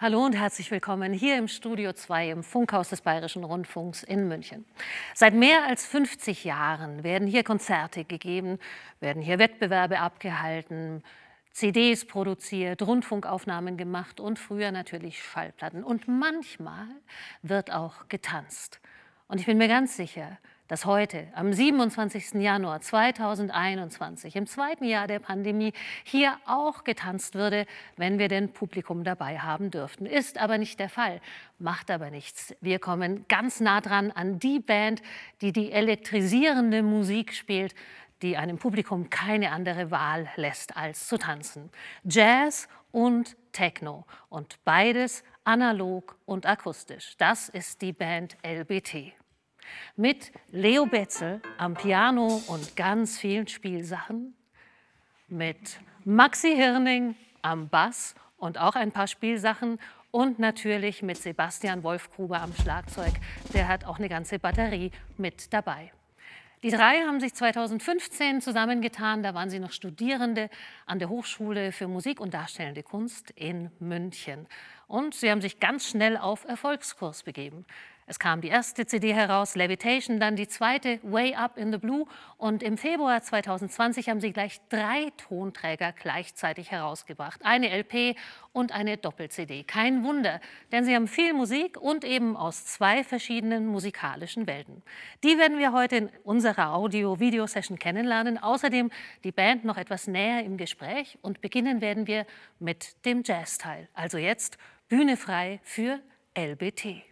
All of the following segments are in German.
Hallo und herzlich willkommen hier im Studio 2 im Funkhaus des Bayerischen Rundfunks in München. Seit mehr als 50 Jahren werden hier Konzerte gegeben, werden hier Wettbewerbe abgehalten, CDs produziert, Rundfunkaufnahmen gemacht und früher natürlich Schallplatten. Und manchmal wird auch getanzt. Und ich bin mir ganz sicher, dass heute, am 27. Januar 2021, im zweiten Jahr der Pandemie, hier auch getanzt würde, wenn wir denn Publikum dabei haben dürften. Ist aber nicht der Fall, macht aber nichts. Wir kommen ganz nah dran an die Band, die die elektrisierende Musik spielt, die einem Publikum keine andere Wahl lässt, als zu tanzen. Jazz und Techno und beides analog und akustisch. Das ist die Band LBT mit Leo Betzel am Piano und ganz vielen Spielsachen, mit Maxi Hirning am Bass und auch ein paar Spielsachen und natürlich mit Sebastian Wolfgruber am Schlagzeug. Der hat auch eine ganze Batterie mit dabei. Die drei haben sich 2015 zusammengetan, da waren sie noch Studierende an der Hochschule für Musik und Darstellende Kunst in München. Und sie haben sich ganz schnell auf Erfolgskurs begeben. Es kam die erste CD heraus, Levitation, dann die zweite, Way Up in the Blue. Und im Februar 2020 haben sie gleich drei Tonträger gleichzeitig herausgebracht. Eine LP und eine Doppel-CD. Kein Wunder, denn sie haben viel Musik und eben aus zwei verschiedenen musikalischen Welten. Die werden wir heute in unserer Audio-Video-Session kennenlernen. Außerdem die Band noch etwas näher im Gespräch. Und beginnen werden wir mit dem Jazz-Teil. Also jetzt Bühne frei für LBT.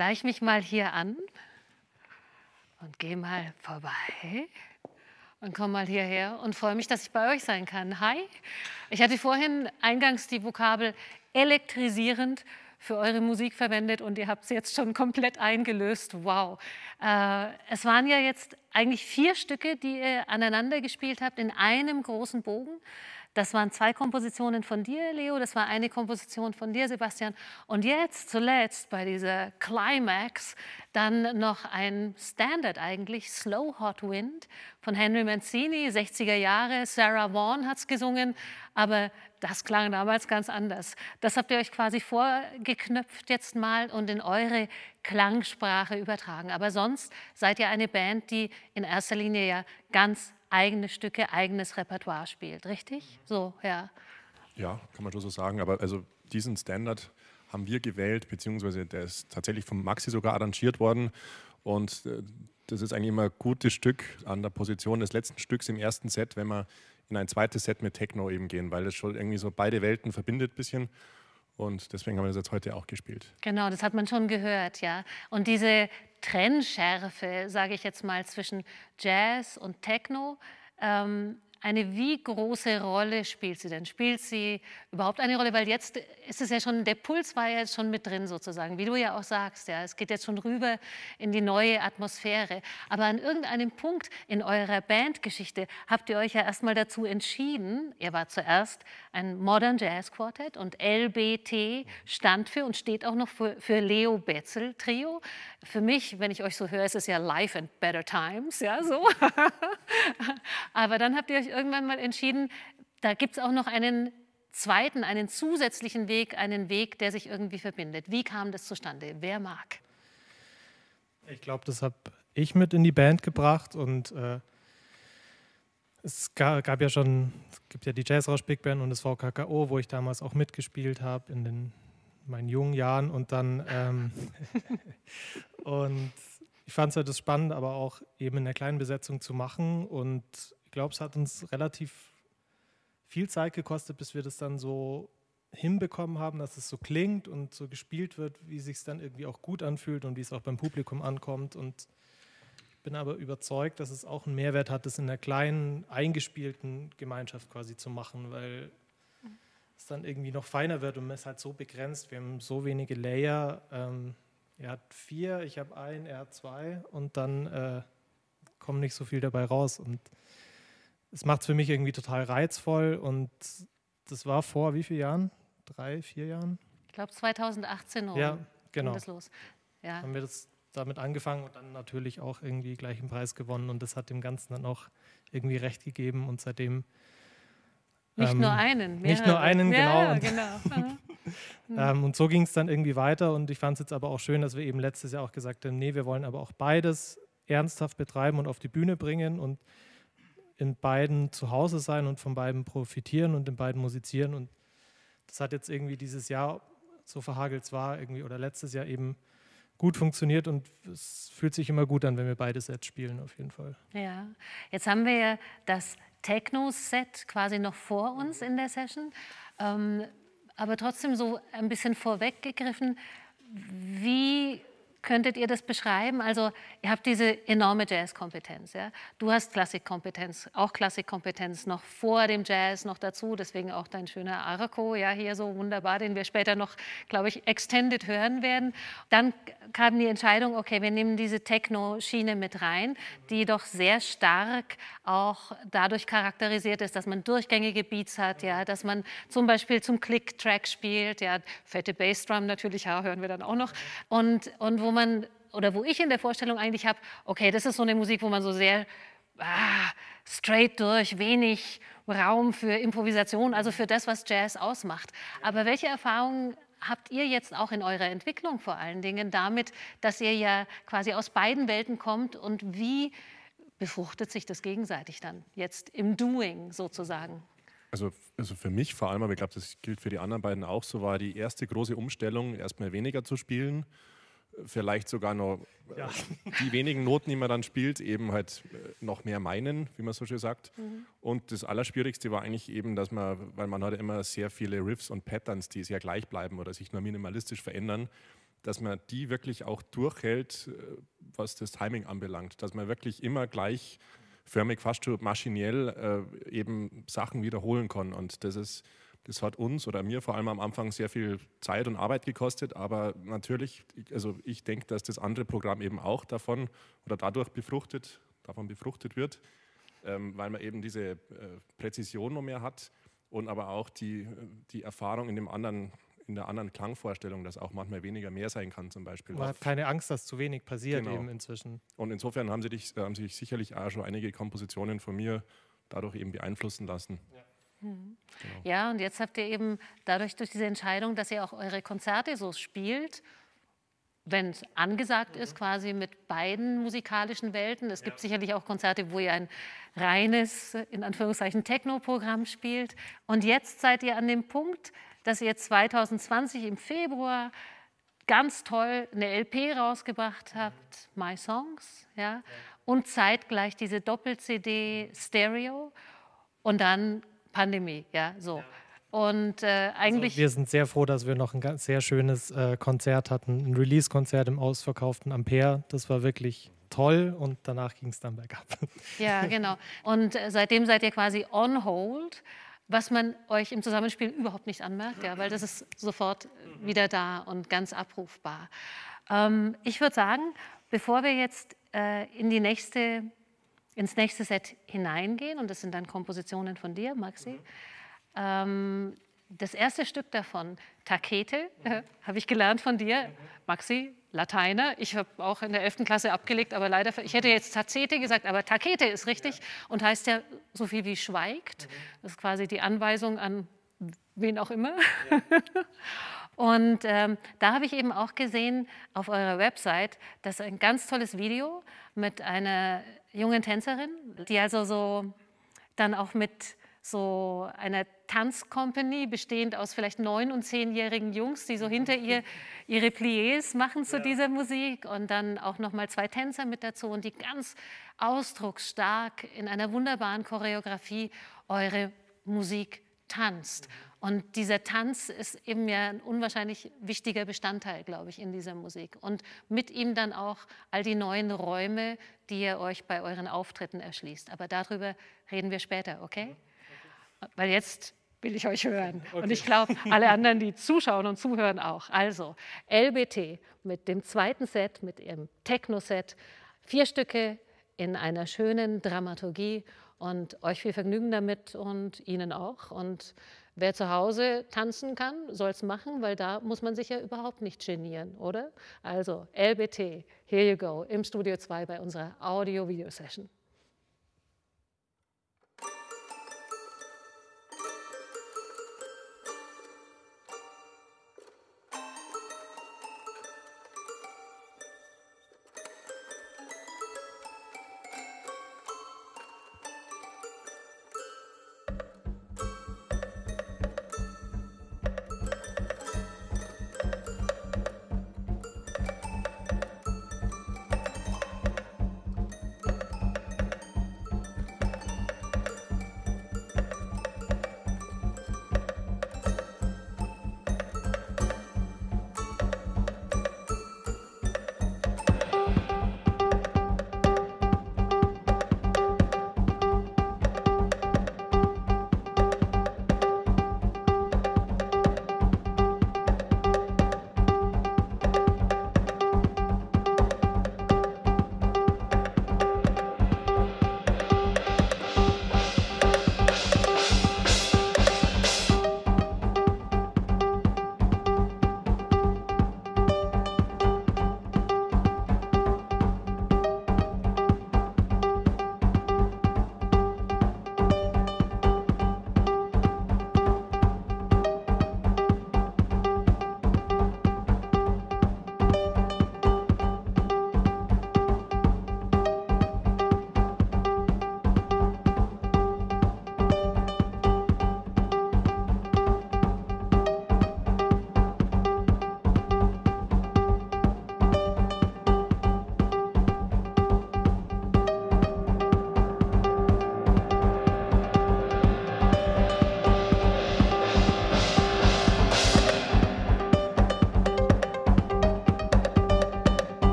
Ich schleiche mich mal hier an und gehe mal vorbei und komme mal hierher und freue mich, dass ich bei euch sein kann. Hi. Ich hatte vorhin eingangs die Vokabel elektrisierend für eure Musik verwendet und ihr habt es jetzt schon komplett eingelöst. Wow. Äh, es waren ja jetzt eigentlich vier Stücke, die ihr aneinander gespielt habt in einem großen Bogen. Das waren zwei Kompositionen von dir, Leo, das war eine Komposition von dir, Sebastian. Und jetzt zuletzt bei dieser Climax dann noch ein Standard eigentlich, Slow Hot Wind von Henry Mancini, 60er Jahre. Sarah Vaughan hat es gesungen, aber das klang damals ganz anders. Das habt ihr euch quasi vorgeknöpft jetzt mal und in eure Klangsprache übertragen. Aber sonst seid ihr eine Band, die in erster Linie ja ganz eigene Stücke, eigenes Repertoire spielt, richtig? So, ja. Ja, kann man schon so sagen. Aber also diesen Standard haben wir gewählt, beziehungsweise der ist tatsächlich vom Maxi sogar arrangiert worden. Und äh, das ist eigentlich immer ein gutes Stück an der Position des letzten Stücks im ersten Set, wenn wir in ein zweites Set mit Techno eben gehen, weil das schon irgendwie so beide Welten verbindet ein bisschen. Und deswegen haben wir das jetzt heute auch gespielt. Genau, das hat man schon gehört, ja. Und diese Trennschärfe, sage ich jetzt mal, zwischen Jazz und Techno, ähm, eine wie große Rolle spielt sie denn? Spielt sie überhaupt eine Rolle? Weil jetzt ist es ja schon, der Puls war ja jetzt schon mit drin sozusagen, wie du ja auch sagst, ja, es geht jetzt schon rüber in die neue Atmosphäre. Aber an irgendeinem Punkt in eurer Bandgeschichte habt ihr euch ja erstmal dazu entschieden, ihr war zuerst ein Modern Jazz Quartet und LBT stand für und steht auch noch für, für Leo Betzel Trio. Für mich, wenn ich euch so höre, ist es ja Life and Better Times, ja so. Aber dann habt ihr euch irgendwann mal entschieden, da gibt es auch noch einen zweiten, einen zusätzlichen Weg, einen Weg, der sich irgendwie verbindet. Wie kam das zustande? Wer mag? Ich glaube, das habe ich mit in die Band gebracht und äh, es gab, gab, ja schon, es gibt ja die Jazzrausch Big Band und das VKKO, wo ich damals auch mitgespielt habe in den, meinen jungen Jahren und dann ähm, und ich fand es halt das spannend, aber auch eben in der kleinen Besetzung zu machen und ich glaube, es hat uns relativ viel Zeit gekostet, bis wir das dann so hinbekommen haben, dass es so klingt und so gespielt wird, wie es sich dann irgendwie auch gut anfühlt und wie es auch beim Publikum ankommt. Und ich bin aber überzeugt, dass es auch einen Mehrwert hat, das in einer kleinen, eingespielten Gemeinschaft quasi zu machen, weil es dann irgendwie noch feiner wird und man ist halt so begrenzt. Wir haben so wenige Layer. Ähm, er hat vier, ich habe einen, er hat zwei und dann äh, kommt nicht so viel dabei raus. Und es macht es für mich irgendwie total reizvoll und das war vor wie vielen Jahren? Drei, vier Jahren? Ich glaube 2018 rum ja, genau. das los. Ja. Haben wir das damit angefangen und dann natürlich auch irgendwie gleich einen Preis gewonnen und das hat dem Ganzen dann auch irgendwie recht gegeben und seitdem nicht ähm, nur einen, mehrere. Nicht nur einen, ja, genau. genau. ähm, und so ging es dann irgendwie weiter und ich fand es jetzt aber auch schön, dass wir eben letztes Jahr auch gesagt haben, nee, wir wollen aber auch beides ernsthaft betreiben und auf die Bühne bringen und in beiden zu Hause sein und von beiden profitieren und in beiden musizieren. Und das hat jetzt irgendwie dieses Jahr, so verhagelt es war, irgendwie oder letztes Jahr eben gut funktioniert und es fühlt sich immer gut an, wenn wir beide Sets spielen, auf jeden Fall. Ja, jetzt haben wir ja das Techno-Set quasi noch vor uns in der Session, ähm, aber trotzdem so ein bisschen vorweggegriffen. Wie könntet ihr das beschreiben? Also ihr habt diese enorme Jazzkompetenz. Ja? Du hast Klassikkompetenz, auch Klassikkompetenz noch vor dem Jazz noch dazu. Deswegen auch dein schöner Arco, ja hier so wunderbar, den wir später noch, glaube ich, extended hören werden. Dann kam die Entscheidung, okay, wir nehmen diese Techno-Schiene mit rein, die doch sehr stark auch dadurch charakterisiert ist, dass man durchgängige Beats hat, ja, dass man zum Beispiel zum Click-Track spielt, ja, fette Bassdrum natürlich, ja, hören wir dann auch noch. Und, und wo wo man oder wo ich in der Vorstellung eigentlich habe, okay, das ist so eine Musik, wo man so sehr ah, straight durch, wenig Raum für Improvisation, also für das, was Jazz ausmacht. Aber welche Erfahrungen habt ihr jetzt auch in eurer Entwicklung vor allen Dingen damit, dass ihr ja quasi aus beiden Welten kommt und wie befruchtet sich das gegenseitig dann jetzt im Doing sozusagen? Also, also für mich vor allem, aber ich glaube, das gilt für die anderen beiden auch so, war die erste große Umstellung, erstmal weniger zu spielen vielleicht sogar noch ja. die wenigen Noten, die man dann spielt, eben halt äh, noch mehr meinen, wie man so schön sagt. Mhm. Und das Allerschwierigste war eigentlich eben, dass man, weil man hat immer sehr viele Riffs und Patterns, die sehr gleich bleiben oder sich nur minimalistisch verändern, dass man die wirklich auch durchhält, äh, was das Timing anbelangt. Dass man wirklich immer gleichförmig, fast schon maschinell äh, eben Sachen wiederholen kann. Und das ist, das hat uns oder mir vor allem am Anfang sehr viel Zeit und Arbeit gekostet, aber natürlich, also ich denke, dass das andere Programm eben auch davon oder dadurch befruchtet, davon befruchtet wird, ähm, weil man eben diese äh, Präzision noch mehr hat und aber auch die, die Erfahrung in dem anderen in der anderen Klangvorstellung, dass auch manchmal weniger mehr sein kann, zum Beispiel. Man hat keine Angst, dass zu wenig passiert Genau. eben inzwischen. Und insofern haben, sie dich, haben sich sicherlich auch schon einige Kompositionen von mir dadurch eben beeinflussen lassen. Ja, und jetzt habt ihr eben dadurch durch diese Entscheidung, dass ihr auch eure Konzerte so spielt, wenn es angesagt ist, quasi mit beiden musikalischen Welten. Es gibt sicherlich auch Konzerte, wo ihr ein reines, in Anführungszeichen, Techno-Programm spielt. Und jetzt seid ihr an dem Punkt, dass ihr 2020 im Februar ganz toll eine LP rausgebracht habt, My Songs, ja, und zeitgleich diese Doppel-CD Stereo. Und dann Pandemie, ja, so. Und äh, eigentlich Wir sind sehr froh, dass wir noch ein ganz sehr schönes äh, Konzert hatten, ein Release-Konzert im ausverkauften Ampere. Das war wirklich toll und danach ging es dann bergab. Ja, genau. Und äh, seitdem seid ihr quasi on hold, was man euch im Zusammenspiel überhaupt nicht anmerkt, ja, weil das ist sofort wieder da und ganz abrufbar. Ähm, ich würde sagen, bevor wir jetzt äh, in die nächste, ins nächste Set hineingehen, und das sind dann Kompositionen von dir, Maxi, ähm, das erste Stück davon, Takete, äh, habe ich gelernt von dir, Maxi, Lateiner. Ich habe auch in der 11. Klasse abgelegt, aber leider, ich hätte jetzt Tazete gesagt, aber Takete ist richtig und heißt ja so viel wie schweigt. Das ist quasi die Anweisung an wen auch immer. Und ähm, da habe ich eben auch gesehen auf eurer Website, dass ein ganz tolles Video mit einer jungen Tänzerin, die also so dann auch mit so einer Tanzcompany bestehend aus vielleicht neun- und zehnjährigen Jungs, die so hinter ihr ihre Pliés machen zu dieser Musik und dann auch noch mal zwei Tänzer mit dazu und die ganz ausdrucksstark in einer wunderbaren Choreografie eure Musik tanzt. Und dieser Tanz ist eben ja ein unwahrscheinlich wichtiger Bestandteil, glaube ich, in dieser Musik. Und mit ihm dann auch all die neuen Räume, die ihr euch bei euren Auftritten erschließt. Aber darüber reden wir später, okay? Weil jetzt will ich euch hören. Und ich glaube, alle anderen, die zuschauen und zuhören, auch. Also, LBT mit dem zweiten Set, mit ihrem Techno-Set. Vier Stücke in einer schönen Dramaturgie. Und euch viel Vergnügen damit und Ihnen auch. Und wer zu Hause tanzen kann, soll es machen, weil da muss man sich ja überhaupt nicht genieren, oder? Also, LBT, here you go, im Studio 2 bei unserer Audio-Video-Session.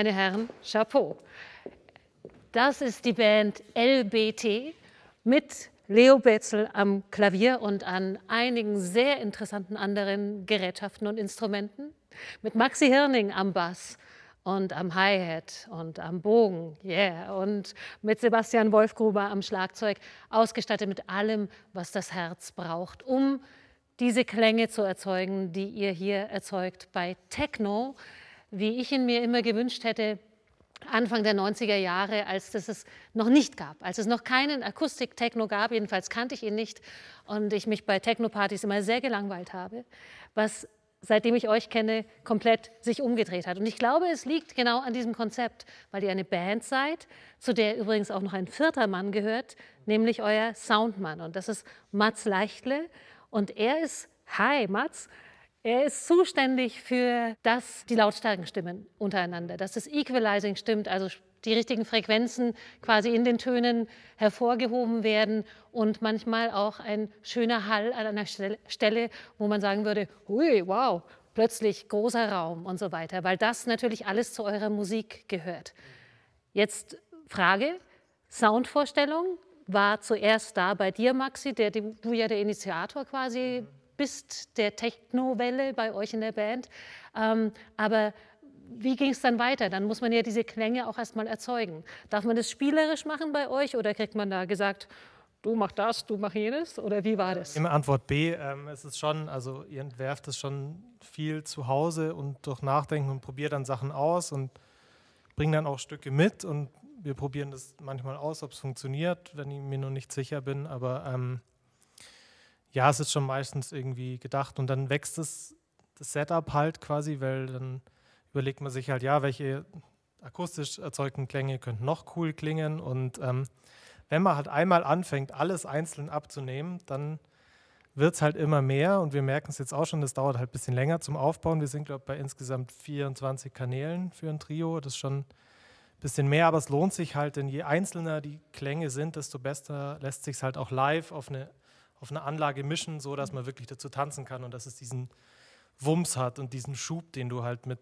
Meine Herren, Chapeau. Das ist die Band LBT mit Leo Betzel am Klavier und an einigen sehr interessanten anderen Gerätschaften und Instrumenten, mit Maxi Hirning am Bass und am Hi-Hat und am Bogen, yeah, und mit Sebastian Wolfgruber am Schlagzeug, ausgestattet mit allem, was das Herz braucht, um diese Klänge zu erzeugen, die ihr hier erzeugt bei Techno, wie ich ihn mir immer gewünscht hätte, Anfang der 90er Jahre, als das es noch nicht gab, als es noch keinen Akustik-Techno gab, jedenfalls kannte ich ihn nicht und ich mich bei Techno-Partys immer sehr gelangweilt habe, was seitdem ich euch kenne, komplett sich umgedreht hat. Und ich glaube, es liegt genau an diesem Konzept, weil ihr eine Band seid, zu der übrigens auch noch ein vierter Mann gehört, nämlich euer Soundmann. Und das ist Mats Leichtle. Und er ist, hi Mats, er ist zuständig für das, die lautstärken Stimmen untereinander, dass das Equalizing stimmt, also die richtigen Frequenzen quasi in den Tönen hervorgehoben werden und manchmal auch ein schöner Hall an einer Stelle, wo man sagen würde, hui, wow, plötzlich großer Raum und so weiter, weil das natürlich alles zu eurer Musik gehört. Jetzt Frage, Soundvorstellung war zuerst da bei dir, Maxi, der du ja der Initiator quasi bist der Techno-Welle bei euch in der Band. Ähm, aber wie ging es dann weiter? Dann muss man ja diese Klänge auch erstmal erzeugen. Darf man das spielerisch machen bei euch oder kriegt man da gesagt, du mach das, du mach jenes? Oder wie war das? Immer Antwort B. Ähm, es ist schon, also ihr entwerft es schon viel zu Hause und durch Nachdenken und probiert dann Sachen aus und bringt dann auch Stücke mit und wir probieren das manchmal aus, ob es funktioniert, wenn ich mir noch nicht sicher bin. Aber ähm, ja, es ist schon meistens irgendwie gedacht und dann wächst es, das Setup halt quasi, weil dann überlegt man sich halt, ja, welche akustisch erzeugten Klänge könnten noch cool klingen. Und ähm, wenn man halt einmal anfängt, alles einzeln abzunehmen, dann wird es halt immer mehr und wir merken es jetzt auch schon, das dauert halt ein bisschen länger zum Aufbauen. Wir sind, glaube ich, bei insgesamt 24 Kanälen für ein Trio. Das ist schon ein bisschen mehr, aber es lohnt sich halt, denn je einzelner die Klänge sind, desto besser lässt sich es halt auch live auf eine, auf eine Anlage mischen, so dass man wirklich dazu tanzen kann und dass es diesen Wumms hat und diesen Schub, den du halt mit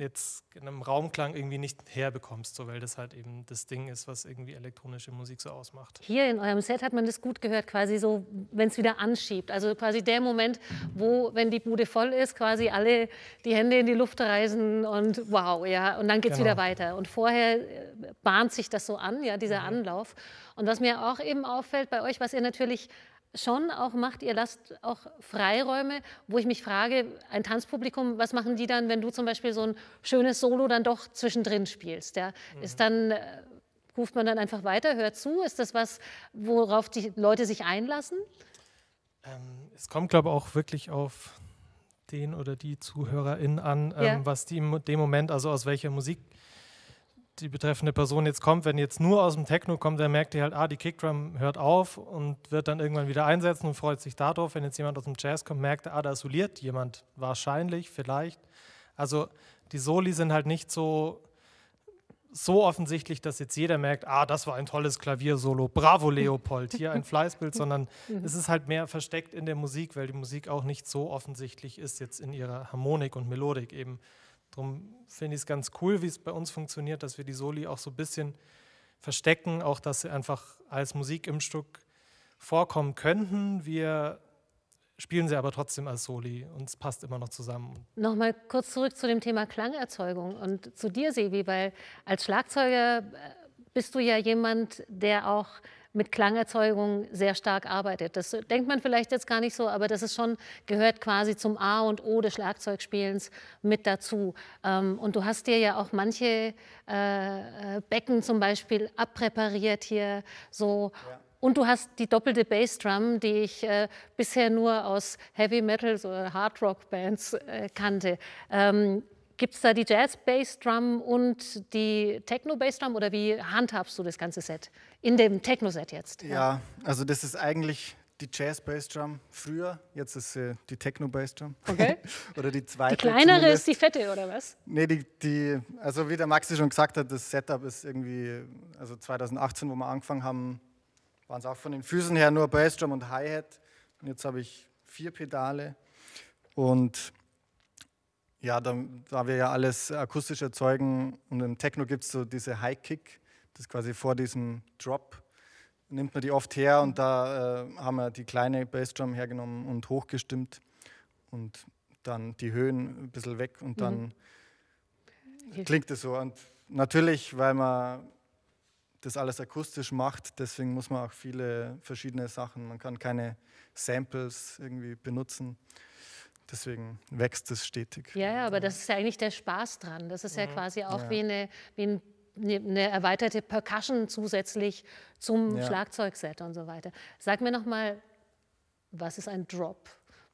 jetzt in einem Raumklang irgendwie nicht herbekommst, so, weil das halt eben das Ding ist, was irgendwie elektronische Musik so ausmacht. Hier in eurem Set hat man das gut gehört, quasi so, wenn es wieder anschiebt. Also quasi der Moment, wo, wenn die Bude voll ist, quasi alle die Hände in die Luft reisen und wow, ja, und dann geht es genau. wieder weiter. Und vorher äh, bahnt sich das so an, ja, dieser mhm. Anlauf. Und was mir auch eben auffällt bei euch, was ihr natürlich schon auch macht, ihr lasst auch Freiräume, wo ich mich frage, ein Tanzpublikum, was machen die dann, wenn du zum Beispiel so ein schönes Solo dann doch zwischendrin spielst? Ja? Mhm. Ist dann, äh, ruft man dann einfach weiter, hört zu? Ist das was, worauf die Leute sich einlassen? Ähm, es kommt, glaube ich, auch wirklich auf den oder die ZuhörerInnen an, ähm, ja. was die in dem Moment, also aus welcher Musik die betreffende Person jetzt kommt, wenn jetzt nur aus dem Techno kommt, dann merkt ihr halt, ah, die Kickdrum hört auf und wird dann irgendwann wieder einsetzen und freut sich darauf. Wenn jetzt jemand aus dem Jazz kommt, merkt er, ah, da isoliert jemand wahrscheinlich, vielleicht. Also die Soli sind halt nicht so, so offensichtlich, dass jetzt jeder merkt, ah, das war ein tolles Klaviersolo, bravo Leopold, hier ein Fleißbild, sondern mhm. es ist halt mehr versteckt in der Musik, weil die Musik auch nicht so offensichtlich ist jetzt in ihrer Harmonik und Melodik eben. Darum finde ich es ganz cool, wie es bei uns funktioniert, dass wir die Soli auch so ein bisschen verstecken, auch dass sie einfach als Musik im Stück vorkommen könnten. Wir spielen sie aber trotzdem als Soli und es passt immer noch zusammen. Nochmal kurz zurück zu dem Thema Klangerzeugung und zu dir, Sebi, weil als Schlagzeuger äh, bist du ja jemand, der auch mit Klangerzeugung sehr stark arbeitet. Das denkt man vielleicht jetzt gar nicht so, aber das ist schon, gehört quasi zum A und O des Schlagzeugspielens mit dazu. Ähm, und du hast dir ja auch manche äh, Becken zum Beispiel abpräpariert hier so. Ja. Und du hast die doppelte Bassdrum, die ich äh, bisher nur aus Heavy Metal oder Hard Rock Bands äh, kannte. Ähm, Gibt es da die Jazz-Bassdrum und die Techno-Bassdrum oder wie handhabst du das ganze Set? In dem Techno-Set jetzt? Ja. ja, also das ist eigentlich die Jazz-Bassdrum früher, jetzt ist sie die Techno-Bassdrum. Okay. oder die zweite. Die kleinere zumindest. ist die fette, oder was? Nee, die, die, also wie der Maxi schon gesagt hat, das Setup ist irgendwie, also 2018, wo wir angefangen haben, waren es auch von den Füßen her nur Bassdrum und Hi-Hat. Und jetzt habe ich vier Pedale und Ja, da, da wir ja alles akustisch erzeugen und im Techno gibt es so diese High Kick, das ist quasi vor diesem Drop, nimmt man die oft her und da äh, haben wir die kleine Bassdrum hergenommen und hochgestimmt und dann die Höhen ein bisschen weg und dann mhm. klingt es so. Und natürlich, weil man das alles akustisch macht, deswegen muss man auch viele verschiedene Sachen, man kann keine Samples irgendwie benutzen. Deswegen wächst es stetig. Ja, ja, aber das ist ja eigentlich der Spaß dran. Das ist ja mhm. quasi auch ja. wie, eine, wie ein eine erweiterte Percussion zusätzlich zum ja. Schlagzeugset und so weiter. Sag mir noch mal, was ist ein Drop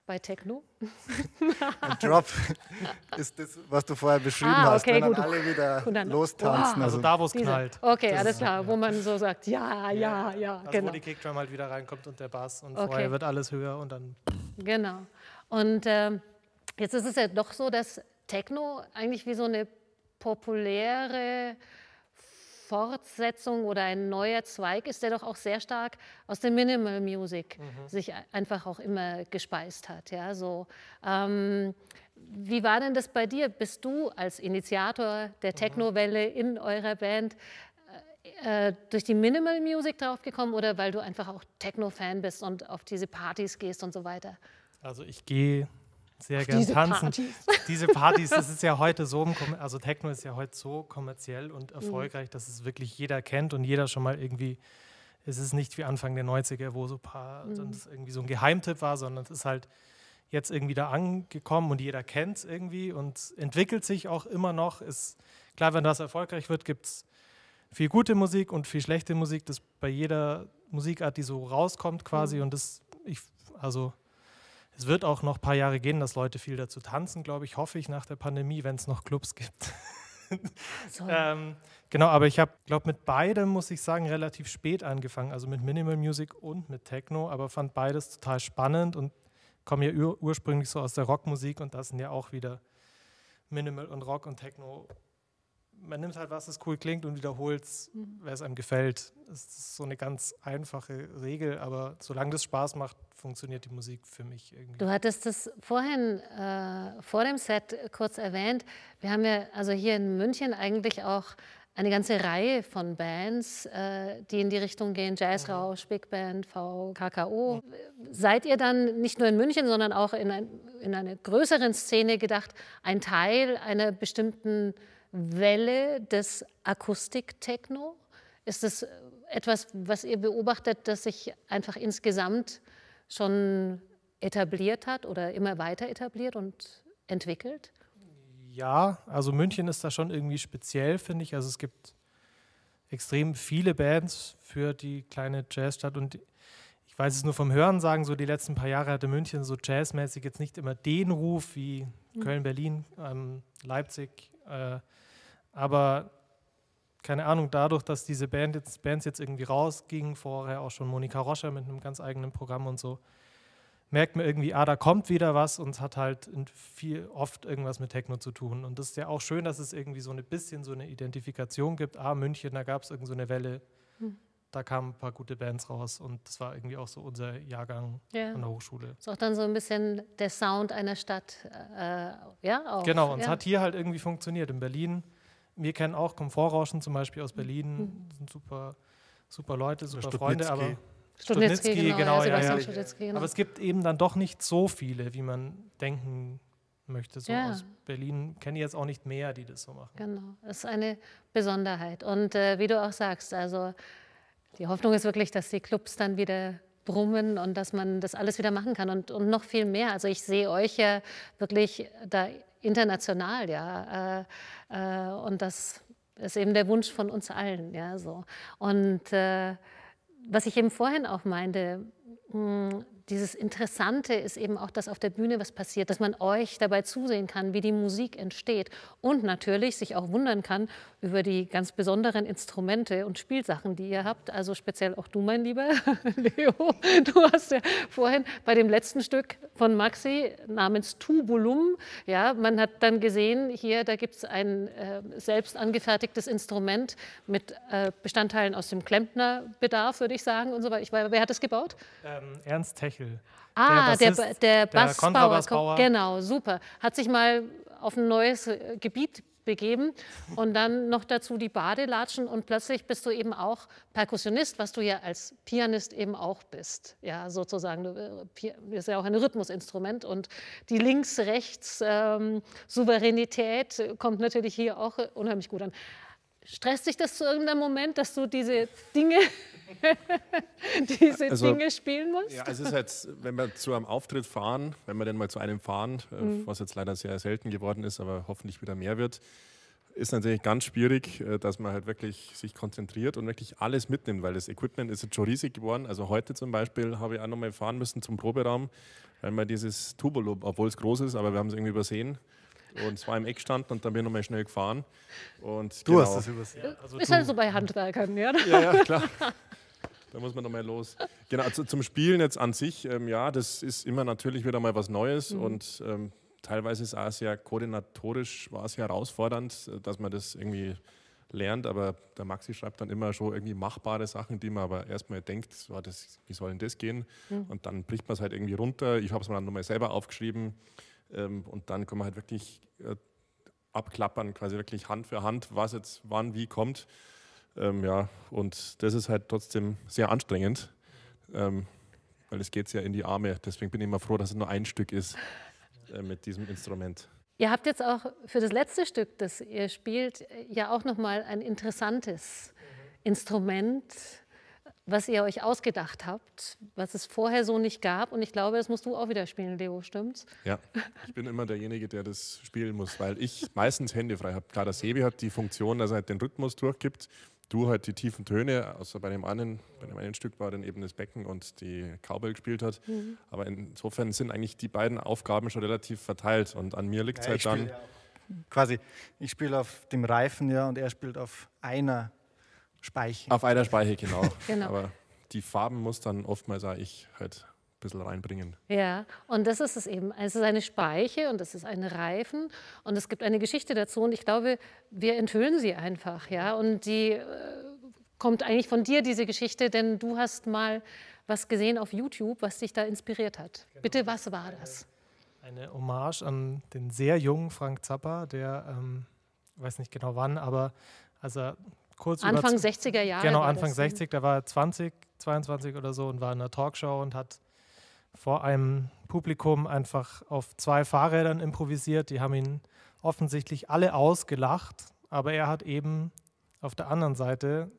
bei Techno? ein Drop ist das, was du vorher beschrieben ah, okay, hast, wenn gut. dann alle wieder dann, lostanzen. Oh. Also da, wo es knallt. Okay, das alles klar, ja. wo man so sagt, ja, ja, ja, also genau. wo die Kickdrum halt wieder reinkommt und der Bass und okay. vorher wird alles höher und dann... Genau. Und äh, jetzt ist es ja doch so, dass Techno eigentlich wie so eine populäre Fortsetzung oder ein neuer Zweig ist, der doch auch sehr stark aus der Minimal Music mhm. sich einfach auch immer gespeist hat. Ja, so, ähm, wie war denn das bei dir? Bist du als Initiator der mhm. Technowelle in eurer Band äh, äh, durch die Minimal Music draufgekommen oder weil du einfach auch Techno-Fan bist und auf diese Partys gehst und so weiter? Also ich gehe sehr gerne diese tanzen. Partys. Diese Partys, das ist ja heute so, also Techno ist ja heute so kommerziell und mhm. erfolgreich, mhm. dass es wirklich jeder kennt und jeder schon mal irgendwie, es ist nicht wie Anfang der 90er, wo so ein paar, mhm. das irgendwie so ein Geheimtipp war, sondern es ist halt jetzt irgendwie da angekommen und jeder kennt es irgendwie und entwickelt sich auch immer noch. Ist klar, wenn das erfolgreich wird, gibt es viel gute Musik und viel schlechte Musik, das bei jeder Musikart, die so rauskommt quasi mhm. und das, ich, also es wird auch noch ein paar Jahre gehen, dass Leute viel dazu tanzen, glaube ich, hoffe ich, nach der Pandemie, wenn es noch Clubs gibt. ähm, genau, aber ich habe, glaube mit beidem, muss ich sagen, relativ spät angefangen, also mit Minimal Music und mit Techno, aber fand beides total spannend und komme ja ur ursprünglich so aus der Rockmusik und das sind ja auch wieder Minimal und Rock und Techno man nimmt halt, was es cool klingt und wiederholt es, mhm. wer es einem gefällt. Das ist so eine ganz einfache Regel, aber solange das Spaß macht, funktioniert die Musik für mich irgendwie. Du hattest das vorhin äh, vor dem Set kurz erwähnt. Wir haben ja also hier in München eigentlich auch eine ganze Reihe von Bands, äh, die in die Richtung gehen, Jazzrausch, mhm. Big Band, VKKO. Mhm. Seid ihr dann nicht nur in München, sondern auch in, ein, in einer größeren Szene gedacht, ein Teil einer bestimmten Welle des Akustik-Techno? Ist es etwas, was ihr beobachtet, das sich einfach insgesamt schon etabliert hat oder immer weiter etabliert und entwickelt? Ja, also München ist da schon irgendwie speziell, finde ich. Also es gibt extrem viele Bands für die kleine Jazzstadt und ich weiß es nur vom Hören sagen, so die letzten paar Jahre hatte München so jazzmäßig jetzt nicht immer den Ruf wie mhm. Köln, Berlin, ähm, Leipzig, äh, aber keine Ahnung, dadurch, dass diese Band jetzt, Bands jetzt irgendwie rausgingen, vorher auch schon Monika Roscher mit einem ganz eigenen Programm und so, merkt man irgendwie, ah, da kommt wieder was und es hat halt viel, oft irgendwas mit Techno zu tun. Und das ist ja auch schön, dass es irgendwie so ein bisschen so eine Identifikation gibt. Ah, München, da gab es irgend so eine Welle, hm. da kamen ein paar gute Bands raus und das war irgendwie auch so unser Jahrgang ja. an der Hochschule. Ist auch dann so ein bisschen der Sound einer Stadt, äh, ja auch. Genau, und ja. es hat hier halt irgendwie funktioniert. In Berlin wir kennen auch Komfortrauschen zum Beispiel aus Berlin, mhm. sind super, super Leute, super Freunde, aber Studnitzki, genau, genau ja, ja, ja. genau. Aber es gibt eben dann doch nicht so viele, wie man denken möchte. So ja. aus Berlin kenne ich jetzt auch nicht mehr, die das so machen. Genau, das ist eine Besonderheit. Und äh, wie du auch sagst, also die Hoffnung ist wirklich, dass die Clubs dann wieder brummen und dass man das alles wieder machen kann und, und noch viel mehr. Also ich sehe euch ja wirklich da international, ja. Äh, äh, und das ist eben der Wunsch von uns allen, ja, so. Und äh, was ich eben vorhin auch meinte, dieses Interessante ist eben auch, dass auf der Bühne was passiert, dass man euch dabei zusehen kann, wie die Musik entsteht und natürlich sich auch wundern kann über die ganz besonderen Instrumente und Spielsachen, die ihr habt. Also speziell auch du, mein Lieber Leo, du hast ja vorhin bei dem letzten Stück von Maxi namens Tubulum, ja, man hat dann gesehen, hier, da gibt es ein äh, selbst angefertigtes Instrument mit äh, Bestandteilen aus dem Klempnerbedarf, würde ich sagen und so weiter. Ich, wer hat das gebaut? Ähm, Ernst Techel. Ah, der, Bassist, der, der Bassbauer. Genau, super. Hat sich mal auf ein neues äh, Gebiet begeben und dann noch dazu die Badelatschen und plötzlich bist du eben auch Perkussionist, was du ja als Pianist eben auch bist. Ja, sozusagen, du bist ja auch ein Rhythmusinstrument und die Links-Rechts-Souveränität ähm, kommt natürlich hier auch unheimlich gut an. Stresst dich das zu irgendeinem Moment, dass du diese Dinge, diese also, Dinge spielen musst? Ja, es ist halt, wenn wir zu einem Auftritt fahren, wenn wir denn mal zu einem fahren, äh, mhm. was jetzt leider sehr selten geworden ist, aber hoffentlich wieder mehr wird, ist natürlich ganz schwierig, äh, dass man halt wirklich sich konzentriert und wirklich alles mitnimmt, weil das Equipment ist jetzt schon riesig geworden. Also heute zum Beispiel habe ich auch nochmal fahren müssen zum Proberaum, weil man dieses Tubolo, obwohl es groß ist, aber wir haben es irgendwie übersehen, und zwar im Eck standen und dann bin ich nochmal schnell gefahren. Und du genau. hast das übersehen. Ja, also ist halt so bei Handwerkern, ja? Ja, ja, klar. Da muss man nochmal los. Genau, also zum Spielen jetzt an sich, ähm, ja, das ist immer natürlich wieder mal was Neues mhm. und ähm, teilweise ist es ja koordinatorisch war es herausfordernd, äh, dass man das irgendwie lernt, aber der Maxi schreibt dann immer schon irgendwie machbare Sachen, die man aber erstmal denkt, so, das, wie soll denn das gehen? Mhm. Und dann bricht man es halt irgendwie runter. Ich habe es mir dann nochmal selber aufgeschrieben und dann kann man halt wirklich äh, abklappern, quasi wirklich Hand für Hand, was jetzt wann wie kommt. Ähm, ja, und das ist halt trotzdem sehr anstrengend, ähm, weil es geht ja in die Arme. Deswegen bin ich immer froh, dass es nur ein Stück ist äh, mit diesem Instrument. Ihr habt jetzt auch für das letzte Stück, das ihr spielt, ja auch noch mal ein interessantes Instrument was ihr euch ausgedacht habt, was es vorher so nicht gab. Und ich glaube, das musst du auch wieder spielen, Leo, stimmt's? Ja, ich bin immer derjenige, der das spielen muss, weil ich meistens Hände frei habe. Klar, der Sebi hat die Funktion, dass er halt den Rhythmus durchgibt. Du halt die tiefen Töne, außer bei dem einen, bei dem einen Stück war dann eben das Becken und die Cowbell gespielt hat. Mhm. Aber insofern sind eigentlich die beiden Aufgaben schon relativ verteilt und an mir liegt es ja, halt dann. Ja quasi, ich spiele auf dem Reifen, ja, und er spielt auf einer Speiche. Auf einer Speiche, genau. genau. Aber die Farben muss dann oftmals auch ich halt ein bisschen reinbringen. Ja, und das ist es eben. Es ist eine Speiche und es ist ein Reifen und es gibt eine Geschichte dazu und ich glaube, wir enthüllen sie einfach, ja. Und die äh, kommt eigentlich von dir, diese Geschichte, denn du hast mal was gesehen auf YouTube, was dich da inspiriert hat. Genau. Bitte, was war das? Eine Hommage an den sehr jungen Frank Zappa, der, ähm, weiß nicht genau wann, aber als er kurz Anfang 60er Jahre. Genau, Anfang das, 60, da war er 20, 22 oder so und war in einer Talkshow und hat vor einem Publikum einfach auf zwei Fahrrädern improvisiert. Die haben ihn offensichtlich alle ausgelacht, aber er hat eben auf der anderen Seite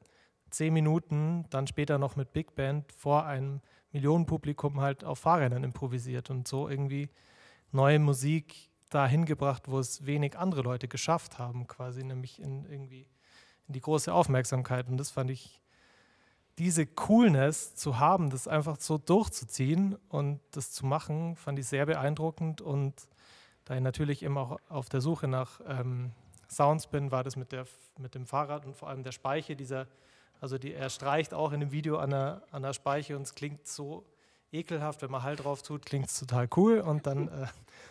zehn Minuten, dann später noch mit Big Band vor einem Millionenpublikum halt auf Fahrrädern improvisiert und so irgendwie neue Musik dahin gebracht, wo es wenig andere Leute geschafft haben, quasi nämlich in irgendwie in die große Aufmerksamkeit. Und das fand ich, diese Coolness zu haben, das einfach so durchzuziehen und das zu machen, fand ich sehr beeindruckend. Und da ich natürlich immer auch auf der Suche nach ähm, Sounds bin, war das mit, der, mit dem Fahrrad und vor allem der Speiche, dieser, also die, er streicht auch in dem Video an der, an der Speiche und es klingt so ekelhaft, wenn man Halt drauf tut, klingt es total cool und dann äh,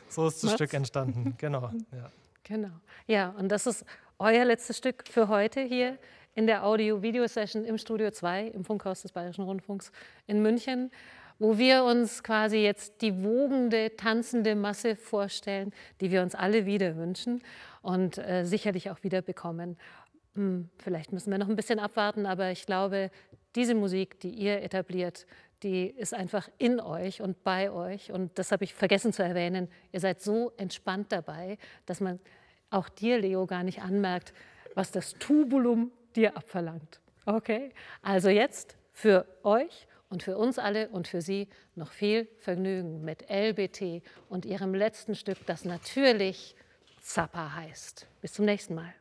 so ist das Was? Stück entstanden. Genau. Ja. Genau. Ja, und das ist euer letztes Stück für heute hier in der Audio-Video-Session im Studio 2 im Funkhaus des Bayerischen Rundfunks in München, wo wir uns quasi jetzt die wogende, tanzende Masse vorstellen, die wir uns alle wieder wünschen und äh, sicherlich auch wieder bekommen. Hm, vielleicht müssen wir noch ein bisschen abwarten, aber ich glaube, diese Musik, die ihr etabliert, die ist einfach in euch und bei euch. Und das habe ich vergessen zu erwähnen. Ihr seid so entspannt dabei, dass man auch dir, Leo, gar nicht anmerkt, was das Tubulum dir abverlangt. Okay? Also jetzt für euch und für uns alle und für Sie noch viel Vergnügen mit LBT und ihrem letzten Stück, das natürlich Zappa heißt. Bis zum nächsten Mal.